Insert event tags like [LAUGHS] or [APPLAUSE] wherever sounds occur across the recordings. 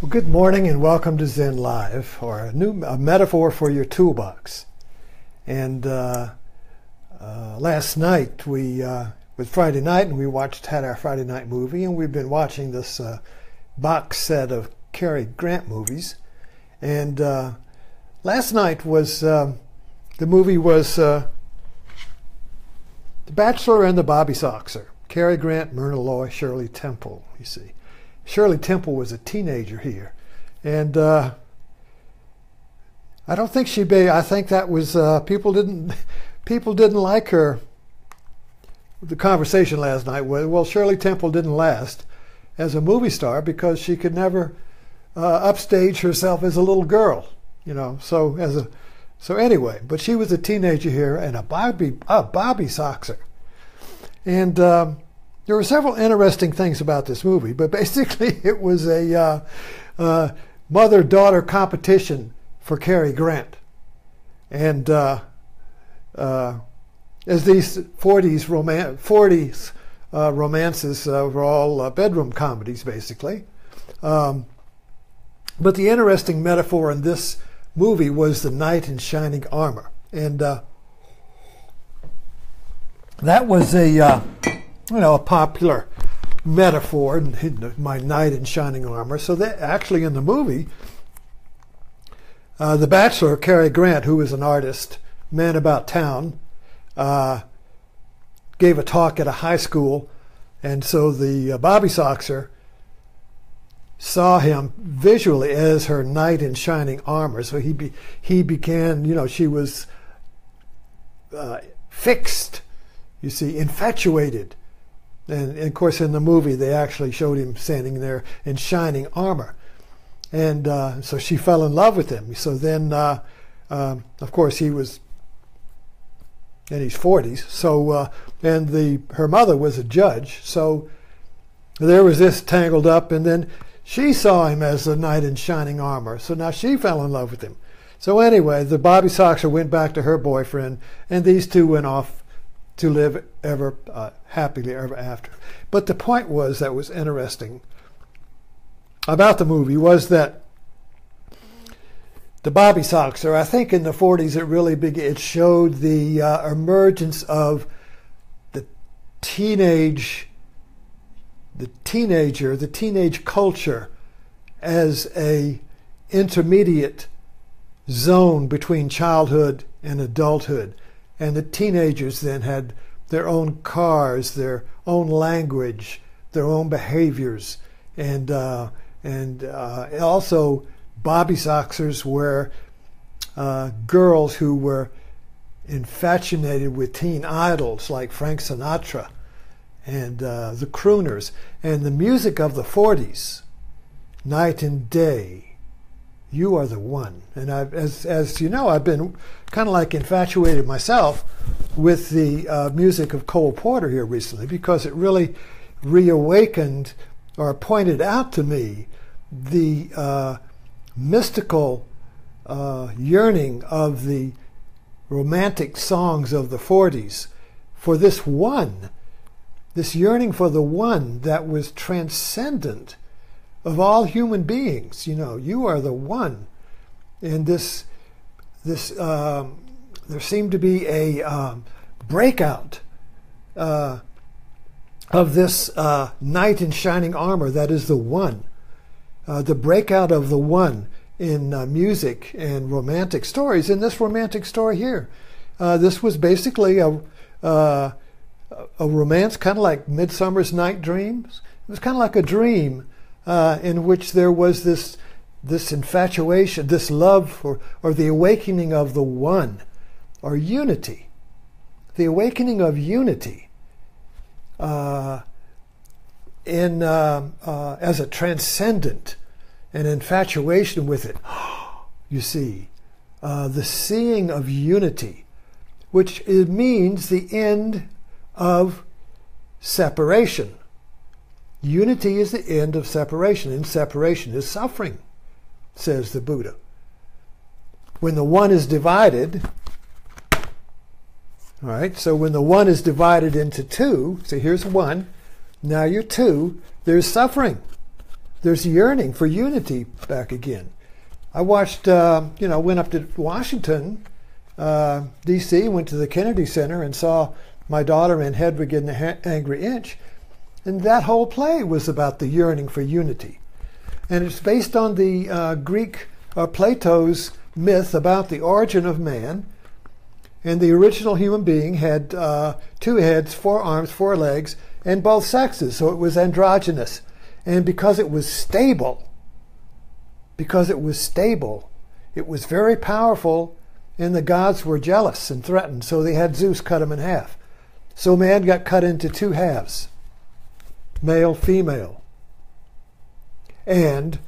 Well, good morning and welcome to Zen Live, or a new a metaphor for your toolbox. And uh, uh, last night we uh, was Friday night, and we watched had our Friday night movie, and we've been watching this uh, box set of Cary Grant movies. And uh, last night was um, the movie was uh, The Bachelor and the Bobby Soxer. Cary Grant, Myrna Loy, Shirley Temple. You see. Shirley Temple was a teenager here, and uh, I don't think she be. I think that was uh, people didn't [LAUGHS] people didn't like her. The conversation last night was well, Shirley Temple didn't last as a movie star because she could never uh, upstage herself as a little girl, you know. So as a so anyway, but she was a teenager here and a Bobby a Bobby Soxer, and. Um, there were several interesting things about this movie, but [LAUGHS] basically it was a uh, uh, mother-daughter competition for Cary Grant, and uh, uh as these 40s, roman- 40s uh, romances uh, were all bedroom comedies, basically. Um, but the interesting metaphor in this movie was the knight in shining armor, and that was a you know, a popular metaphor, in my knight in shining armor. So that actually in the movie, uh, the Bachelor, Cary Grant, who was an artist, man about town, uh, gave a talk at a high school, and so the uh, Bobby Soxer saw him visually as her knight in shining armor. So he be, he began, you know, she was uh, fixed, you see, infatuated and, of course, in the movie, they actually showed him standing there in shining armor. And uh, so she fell in love with him. So then, uh, um, of course, he was in his 40s. So, uh, and the her mother was a judge. So there was this tangled up. And then she saw him as a knight in shining armor. So now she fell in love with him. So anyway, the Bobby Soxer went back to her boyfriend, and these two went off to live ever uh, happily ever after. But the point was that was interesting about the movie was that the Bobby Soxer, I think in the 40s it really began, it showed the uh, emergence of the teenage, the teenager, the teenage culture as a intermediate zone between childhood and adulthood and the teenagers then had their own cars, their own language, their own behaviors, and uh, and uh, also Bobby Soxers were uh, girls who were infatuated with teen idols like Frank Sinatra and uh, the crooners. And the music of the 40s, night and day, you are the one. And I've, as, as you know, I've been kind of like infatuated myself with the uh, music of Cole Porter here recently because it really reawakened or pointed out to me the uh, mystical uh, yearning of the romantic songs of the 40s for this one, this yearning for the one that was transcendent of all human beings. You know, you are the one. And this, this, um, there seemed to be a um, breakout uh, of this uh, knight in shining armor that is the one. Uh, the breakout of the one in uh, music and romantic stories. In this romantic story here, uh, this was basically a uh, a romance, kind of like Midsummer's Night Dreams. It was kind of like a dream uh, in which there was this this infatuation, this love for, or the awakening of the one, or unity, the awakening of unity, uh, in uh, uh as a transcendent, an infatuation with it. [GASPS] you see, uh, the seeing of unity, which means the end of separation Unity is the end of separation, and separation is suffering, says the Buddha. When the one is divided, all right, so when the one is divided into two, so here's one, now you're two, there's suffering. there's yearning for unity back again. I watched, uh, you know, went up to Washington, uh, D.C., went to the Kennedy Center and saw my daughter and Hedwig and the Angry Inch. And that whole play was about the yearning for unity. And it's based on the uh, Greek uh, Plato's myth about the origin of man. And the original human being had uh, two heads, four arms, four legs, and both sexes. So it was androgynous. And because it was stable, because it was stable, it was very powerful, and the gods were jealous and threatened. So they had Zeus cut him in half. So man got cut into two halves male, female. And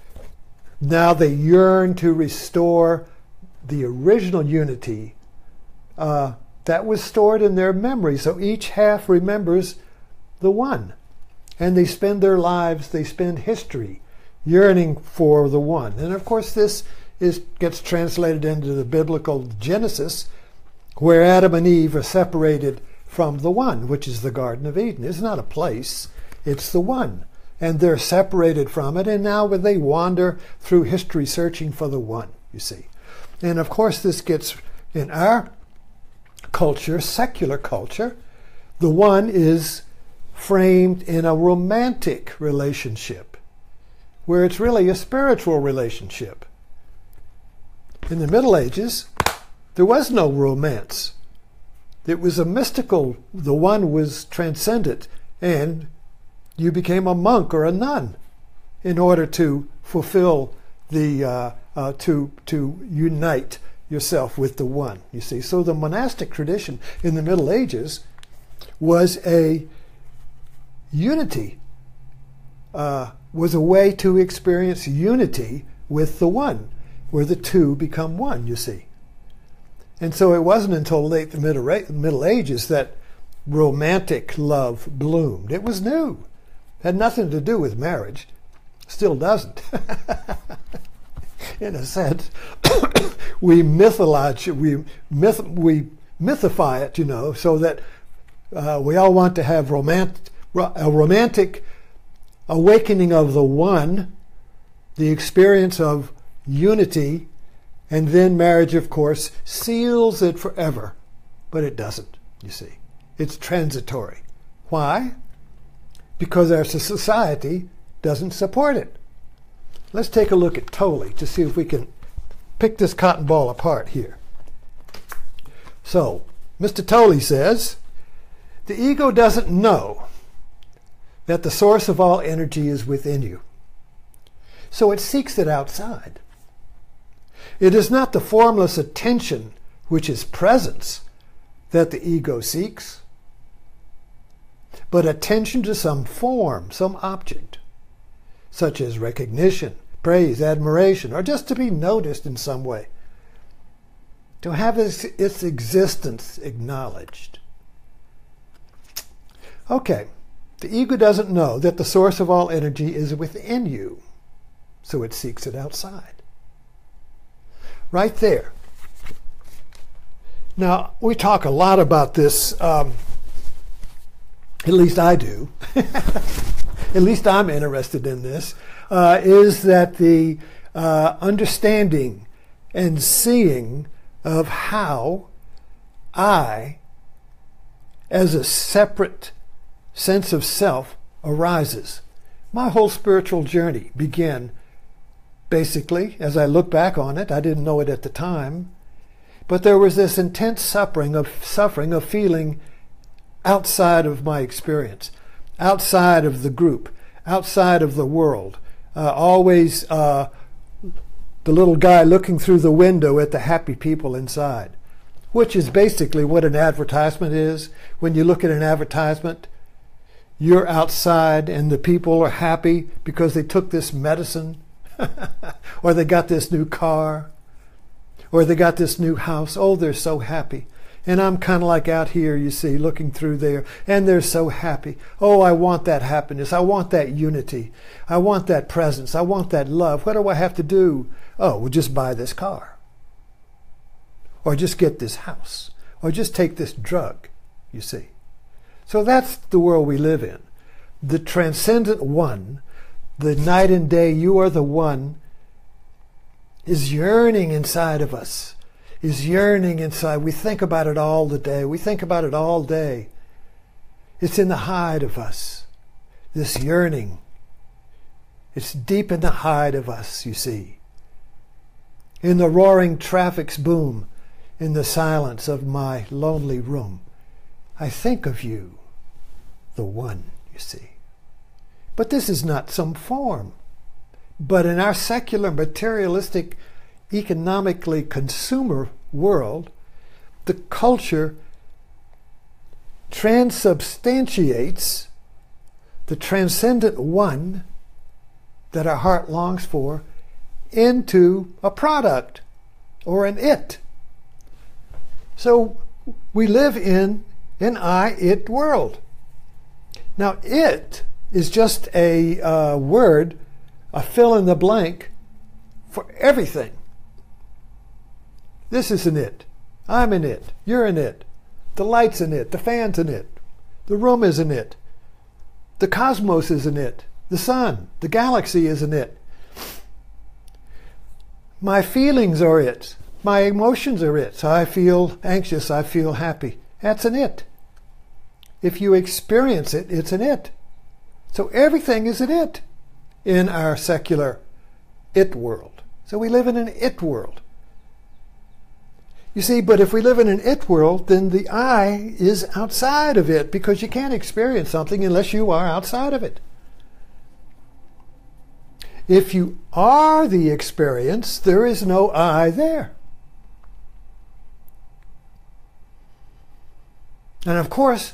now they yearn to restore the original unity uh, that was stored in their memory. So each half remembers the one. And they spend their lives, they spend history yearning for the one. And of course, this is, gets translated into the biblical Genesis, where Adam and Eve are separated from the one, which is the Garden of Eden. It's not a place, it's the one. And they're separated from it, and now they wander through history searching for the one, you see. And of course, this gets in our culture, secular culture, the one is framed in a romantic relationship, where it's really a spiritual relationship. In the Middle Ages, there was no romance. It was a mystical, the one was transcendent, and you became a monk or a nun in order to fulfill the, uh, uh, to, to unite yourself with the one, you see. So the monastic tradition in the Middle Ages was a unity, uh, was a way to experience unity with the one, where the two become one, you see. And so it wasn't until late the Middle Ages that romantic love bloomed. It was new. Had nothing to do with marriage. Still doesn't. [LAUGHS] In a sense, [COUGHS] we mythologize, we myth, we mythify it, you know, so that uh, we all want to have romantic, a romantic awakening of the one, the experience of unity and then marriage, of course, seals it forever. But it doesn't, you see. It's transitory. Why? Because our society doesn't support it. Let's take a look at Tolle to see if we can pick this cotton ball apart here. So, Mr. Tolle says the ego doesn't know that the source of all energy is within you. So it seeks it outside. It is not the formless attention, which is presence, that the ego seeks, but attention to some form, some object, such as recognition, praise, admiration, or just to be noticed in some way, to have its, its existence acknowledged. Okay, the ego doesn't know that the source of all energy is within you, so it seeks it outside right there. Now, we talk a lot about this, um, at least I do, [LAUGHS] at least I'm interested in this, uh, is that the uh, understanding and seeing of how I, as a separate sense of self, arises. My whole spiritual journey began basically, as I look back on it. I didn't know it at the time. But there was this intense suffering of suffering of feeling outside of my experience, outside of the group, outside of the world. Uh, always uh, the little guy looking through the window at the happy people inside, which is basically what an advertisement is. When you look at an advertisement, you're outside and the people are happy because they took this medicine [LAUGHS] or they got this new car, or they got this new house. Oh, they're so happy. And I'm kind of like out here, you see, looking through there, and they're so happy. Oh, I want that happiness. I want that unity. I want that presence. I want that love. What do I have to do? Oh, well, just buy this car. Or just get this house. Or just take this drug, you see. So that's the world we live in. The transcendent one the night and day, you are the one, is yearning inside of us, is yearning inside. We think about it all the day. We think about it all day. It's in the hide of us, this yearning. It's deep in the hide of us, you see. In the roaring traffic's boom, in the silence of my lonely room, I think of you, the one, you see. But this is not some form. But in our secular, materialistic, economically consumer world, the culture transubstantiates the transcendent one that our heart longs for into a product or an it. So we live in an I it world. Now, it is just a uh, word, a fill in the blank for everything. This is an it. I'm an it. You're an it. The light's an it. The fan's an it. The room is an it. The cosmos is an it. The sun, the galaxy is an it. My feelings are it. My emotions are it. I feel anxious. I feel happy. That's an it. If you experience it, it's an it. So everything is an it in our secular it world. So we live in an it world. You see, but if we live in an it world, then the I is outside of it because you can't experience something unless you are outside of it. If you are the experience, there is no I there. And of course,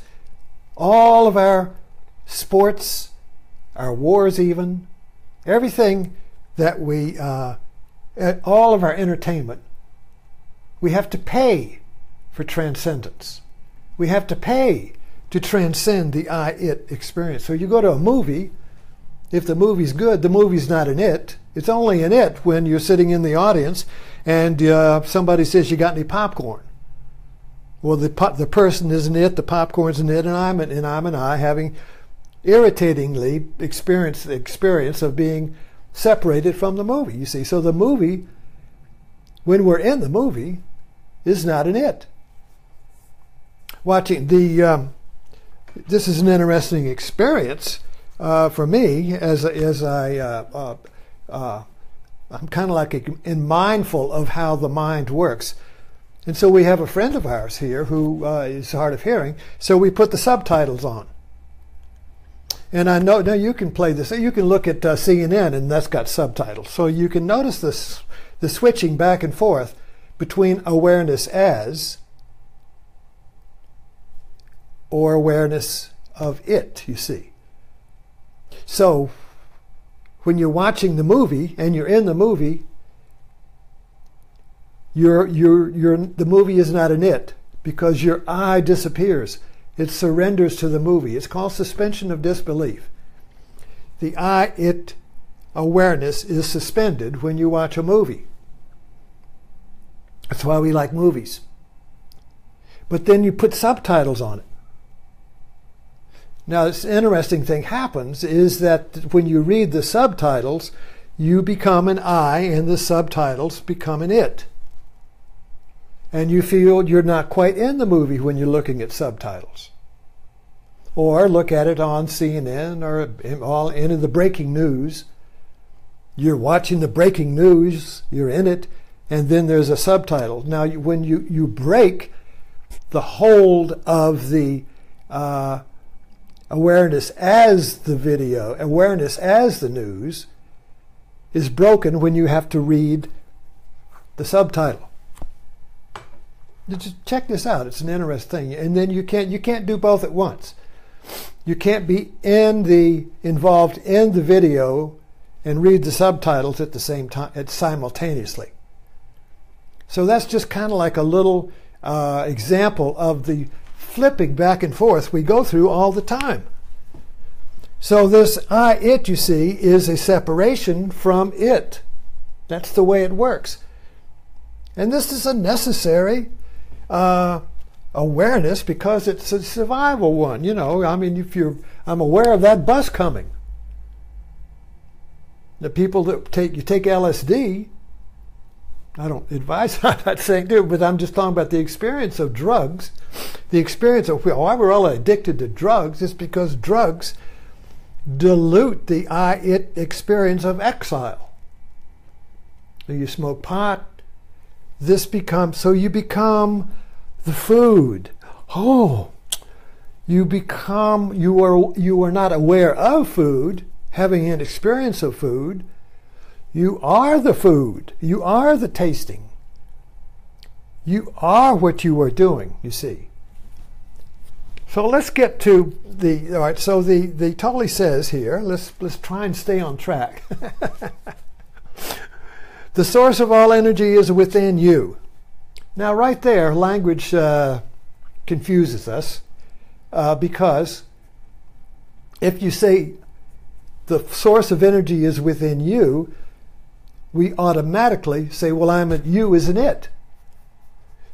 all of our sports, our wars, even, everything that we, uh, all of our entertainment, we have to pay for transcendence. We have to pay to transcend the I it experience. So you go to a movie, if the movie's good, the movie's not an it. It's only an it when you're sitting in the audience and uh, somebody says, You got any popcorn? Well, the, the person isn't it, the popcorn's an it, and I'm an, and I'm an I having irritatingly experienced the experience of being separated from the movie. You see, so the movie, when we're in the movie, is not an it. Watching the, um, this is an interesting experience uh, for me as as I uh, uh, uh I'm kind of like a, in mindful of how the mind works. And so we have a friend of ours here who uh, is hard of hearing. So we put the subtitles on. And I know now you can play this. You can look at uh, CNN, and that's got subtitles. So you can notice this the switching back and forth between awareness as or awareness of it. You see. So when you're watching the movie and you're in the movie, you're, you're, you're, the movie is not an it because your I disappears. It surrenders to the movie. It's called suspension of disbelief. The I it awareness is suspended when you watch a movie. That's why we like movies. But then you put subtitles on it. Now, this interesting thing happens is that when you read the subtitles, you become an I and the subtitles become an it and you feel you're not quite in the movie when you're looking at subtitles. Or look at it on CNN or all into the breaking news. You're watching the breaking news, you're in it, and then there's a subtitle. Now, when you, you break the hold of the uh, awareness as the video, awareness as the news, is broken when you have to read the subtitle just check this out. It's an interesting thing. And then you can't you can't do both at once. You can't be in the involved in the video and read the subtitles at the same time at simultaneously. So that's just kind of like a little uh, example of the flipping back and forth we go through all the time. So this I it you see is a separation from it. That's the way it works. And this is a necessary uh, awareness because it's a survival one. You know, I mean, if you're, I'm aware of that bus coming. The people that take you take LSD. I don't advise. [LAUGHS] I'm not saying do, but I'm just talking about the experience of drugs. The experience of why we're all addicted to drugs is because drugs dilute the I it experience of exile. You smoke pot, this becomes so you become the food. Oh, you become you are you are not aware of food, having an experience of food. You are the food. You are the tasting. You are what you are doing, you see. So let's get to the all right, so the, the Tolle says here, let's let's try and stay on track. [LAUGHS] the source of all energy is within you. Now, right there, language uh, confuses us uh, because if you say the source of energy is within you, we automatically say, well, I'm at you isn't it.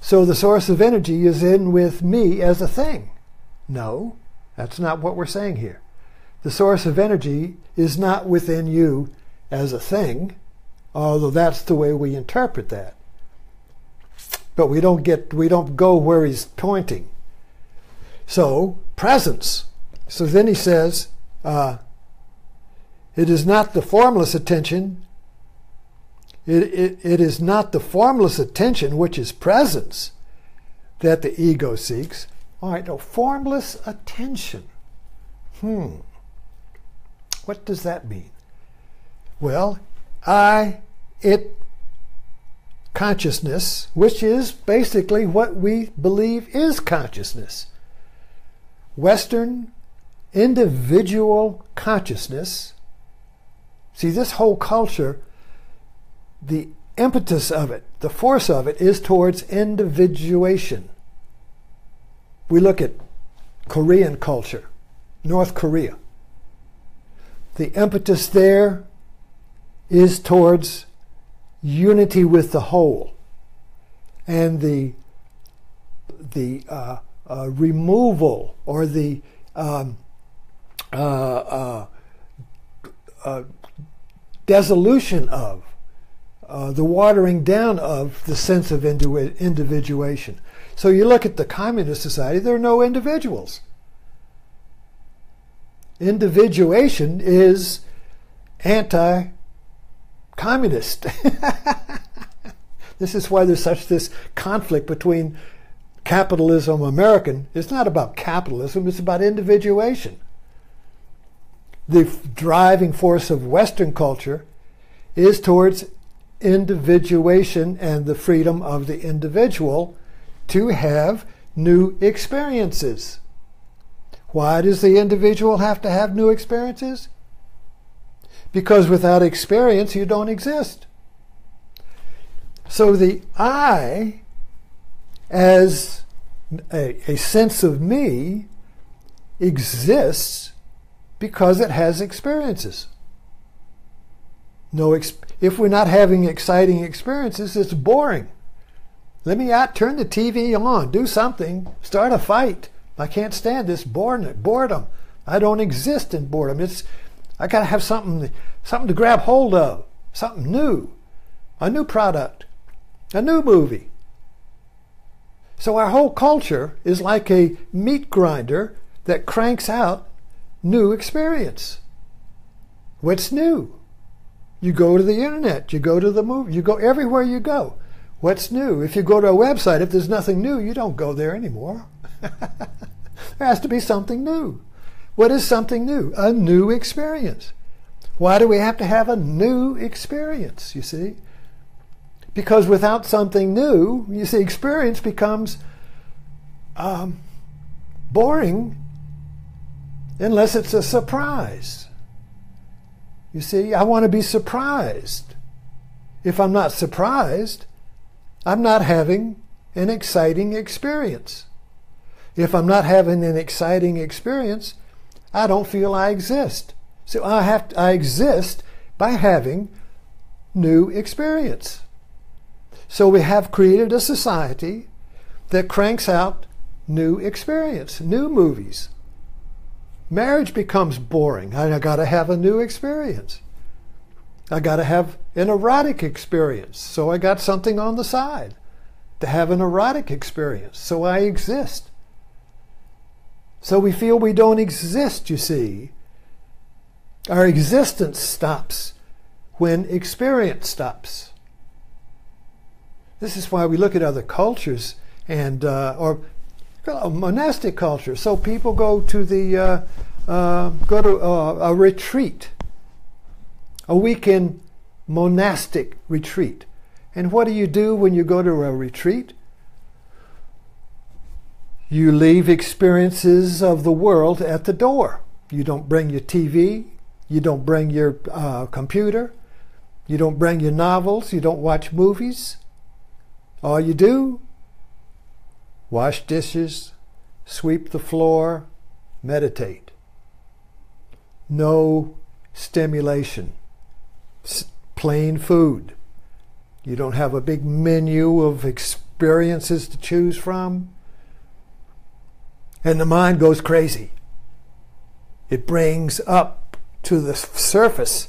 So the source of energy is in with me as a thing. No, that's not what we're saying here. The source of energy is not within you as a thing, although that's the way we interpret that but we don't get we don't go where he's pointing. So presence. So then he says, uh, it is not the formless attention. It, it, it is not the formless attention, which is presence, that the ego seeks. All right, no, formless attention. Hmm. What does that mean? Well, I, it, consciousness, which is basically what we believe is consciousness. Western individual consciousness. See, this whole culture, the impetus of it, the force of it, is towards individuation. We look at Korean culture, North Korea. The impetus there is towards unity with the whole and the the uh, uh, removal or the um, uh, uh, uh dissolution of uh, the watering down of the sense of individuation. So you look at the communist society, there are no individuals. Individuation is anti communist. [LAUGHS] this is why there's such this conflict between capitalism American. It's not about capitalism, it's about individuation. The driving force of Western culture is towards individuation and the freedom of the individual to have new experiences. Why does the individual have to have new experiences? because without experience you don't exist. So the I, as a, a sense of me, exists because it has experiences. No, if we're not having exciting experiences, it's boring. Let me out, turn the TV on, do something, start a fight. I can't stand this boredom. I don't exist in boredom. It's I got to have something, something to grab hold of, something new, a new product, a new movie. So our whole culture is like a meat grinder that cranks out new experience. What's new? You go to the internet, you go to the movie, you go everywhere you go. What's new? If you go to a website, if there's nothing new, you don't go there anymore. [LAUGHS] there has to be something new. What is something new? A new experience. Why do we have to have a new experience, you see? Because without something new, you see, experience becomes um, boring unless it's a surprise. You see, I want to be surprised. If I'm not surprised, I'm not having an exciting experience. If I'm not having an exciting experience, I don't feel I exist. So I have to, I exist by having new experience. So we have created a society that cranks out new experience, new movies. Marriage becomes boring. I got to have a new experience. I got to have an erotic experience. So I got something on the side to have an erotic experience. So I exist. So we feel we don't exist, you see. Our existence stops when experience stops. This is why we look at other cultures and uh, or monastic culture. So people go to the uh, uh, go to uh, a retreat, a weekend monastic retreat. And what do you do when you go to a retreat? You leave experiences of the world at the door. You don't bring your TV. You don't bring your uh, computer. You don't bring your novels. You don't watch movies. All you do, wash dishes, sweep the floor, meditate. No stimulation. S- plain food. You don't have a big menu of experiences to choose from. And the mind goes crazy. It brings up to the surface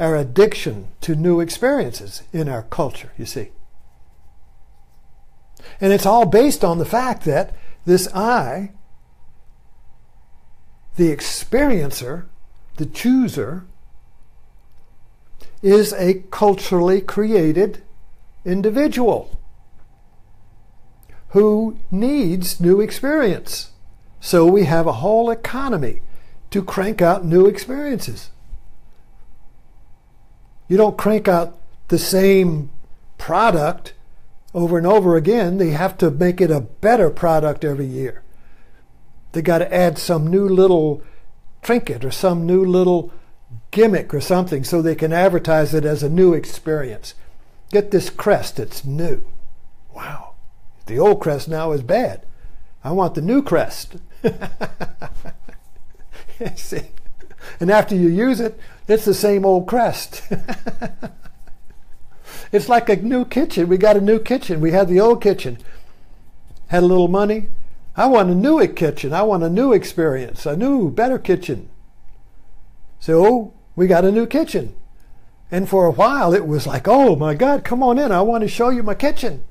our addiction to new experiences in our culture, you see. And it's all based on the fact that this I, the experiencer, the chooser, is a culturally created individual who needs new experience. So we have a whole economy to crank out new experiences. You don't crank out the same product over and over again. They have to make it a better product every year. They got to add some new little trinket or some new little gimmick or something so they can advertise it as a new experience. Get this crest, it's new. Wow. The old crest now is bad. I want the new crest. [LAUGHS] See? And after you use it, it's the same old crest. [LAUGHS] it's like a new kitchen. We got a new kitchen. We had the old kitchen. Had a little money. I want a new kitchen. I want a new experience, a new, better kitchen. So we got a new kitchen. And for a while it was like, oh my God, come on in. I want to show you my kitchen.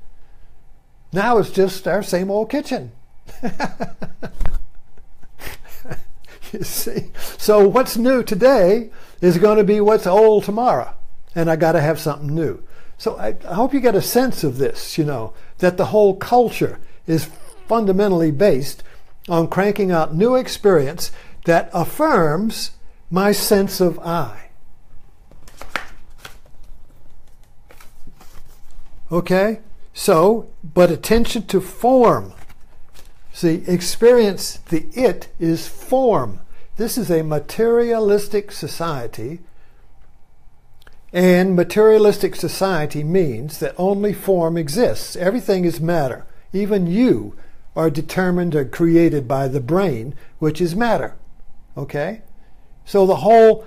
Now it's just our same old kitchen. [LAUGHS] you see? So what's new today is going to be what's old tomorrow. And I got to have something new. So I, I hope you get a sense of this, you know, that the whole culture is fundamentally based on cranking out new experience that affirms my sense of I. Okay? So, but attention to form. See, experience, the it is form. This is a materialistic society. And materialistic society means that only form exists. Everything is matter. Even you are determined or created by the brain, which is matter. Okay? So the whole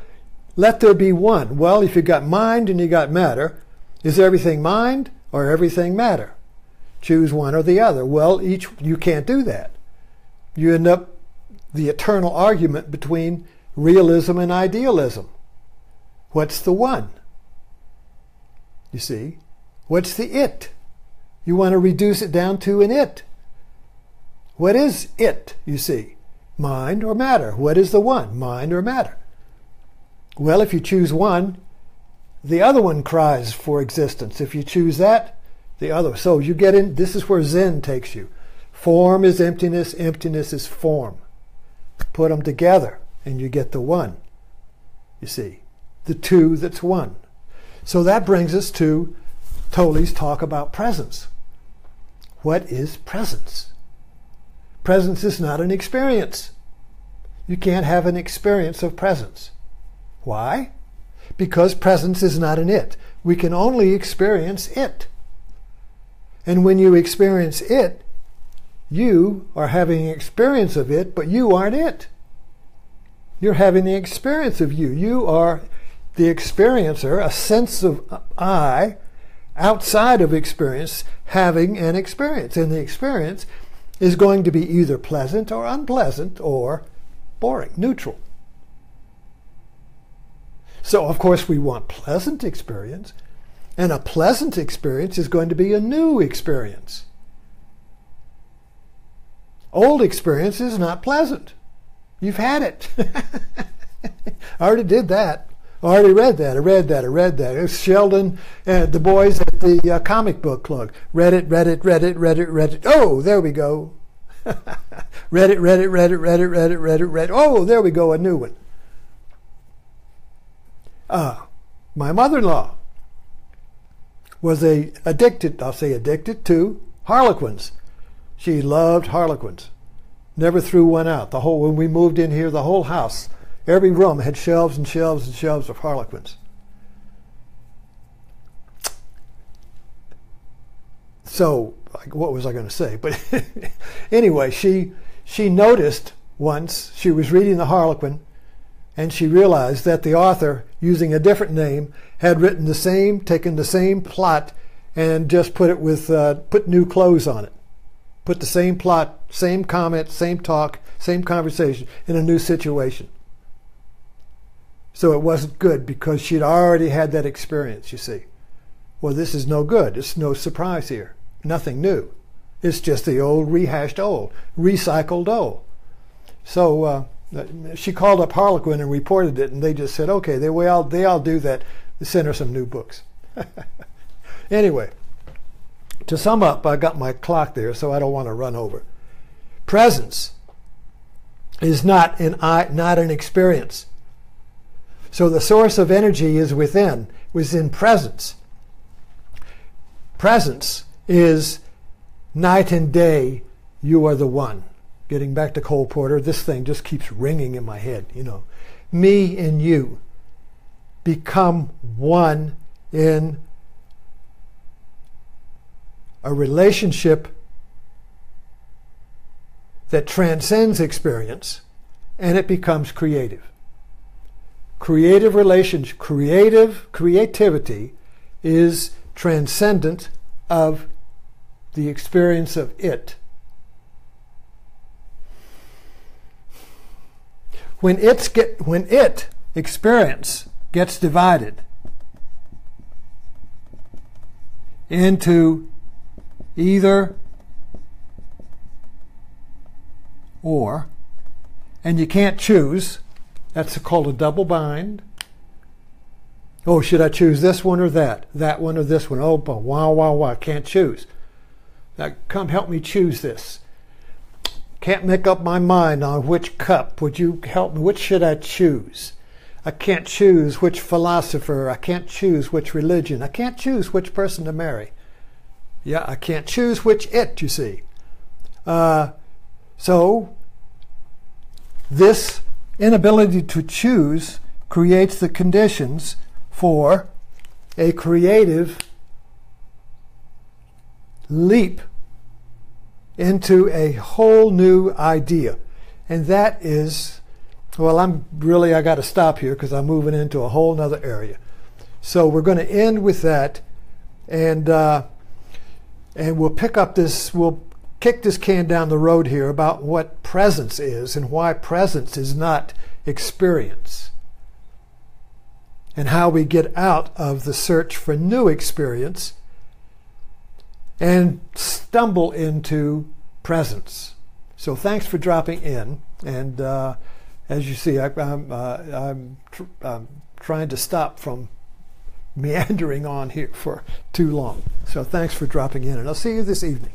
let there be one. Well, if you got mind and you got matter, is everything mind or everything matter? Choose one or the other. Well, each you can't do that. You end up the eternal argument between realism and idealism. What's the one? You see? What's the it? You want to reduce it down to an it. What is it, you see? Mind or matter? What is the one? Mind or matter? Well, if you choose one, the other one cries for existence. If you choose that, the other. So you get in, this is where Zen takes you. Form is emptiness, emptiness is form. Put them together and you get the one. You see, the two that's one. So that brings us to Tolle's talk about presence. What is presence? Presence is not an experience. You can't have an experience of presence. Why? Because presence is not an it. We can only experience it. And when you experience it, you are having an experience of it, but you aren't it. You're having the experience of you. You are the experiencer, a sense of I outside of experience, having an experience. And the experience is going to be either pleasant or unpleasant or boring, neutral. So, of course, we want pleasant experience. And a pleasant experience is going to be a new experience. Old experience is not pleasant. You've had it. [LAUGHS] I already did that. I already read that. I read that. I read that. It was Sheldon and the boys at the uh, comic book club. Read it, read it, read it, read it, read it. Oh, there we go. read it, read it, read it, read it, read it, read it, read it. Oh, there we go, a new one. Uh, my mother-in-law was a addicted, I'll say addicted to Harlequins. She loved Harlequins. Never threw one out. The whole when we moved in here, the whole house, every room had shelves and shelves and shelves of Harlequins. So, what was I going to say? But [LAUGHS] anyway, she she noticed once she was reading the Harlequin, and she realized that the author, using a different name, had written the same, taken the same plot, and just put it with uh, put new clothes on it put the same plot, same comment, same talk, same conversation in a new situation. So it wasn't good because she'd already had that experience, you see. Well, this is no good. It's no surprise here. Nothing new. It's just the old, rehashed old, recycled old. So uh, she called up Harlequin and reported it, and they just said, okay, they, all, they all do that. Send her some new books. [LAUGHS] anyway, to sum up, I got my clock there, so I don't want to run over. Presence is not an not an experience. So the source of energy is within, within presence. Presence is night and day, you are the one. Getting back to Cole Porter, this thing just keeps ringing in my head, you know. Me and you become one in a relationship that transcends experience and it becomes creative. Creative relations, creative creativity is transcendent of the experience of it. When it's get when it experience gets divided into either or, and you can't choose. That's called a double bind. Oh, should I choose this one or that? That one or this one? Oh, wow, wow, wow, I can't choose. Now, come help me choose this. Can't make up my mind on which cup. Would you help me? Which should I choose? I can't choose which philosopher. I can't choose which religion. I can't choose which person to marry. Yeah, I can't choose which it, you see. Uh, so, this inability to choose creates the conditions for a creative leap into a whole new idea. And that is, well, I'm really, I got to stop here because I'm moving into a whole other area. So we're going to end with that. And, uh, and we'll pick up this, we'll kick this can down the road here about what presence is and why presence is not experience. And how we get out of the search for new experience and stumble into presence. So thanks for dropping in. And uh, as you see, I, am uh, I'm, tr- I'm trying to stop from meandering on here for too long. So thanks for dropping in, and I'll see you this evening.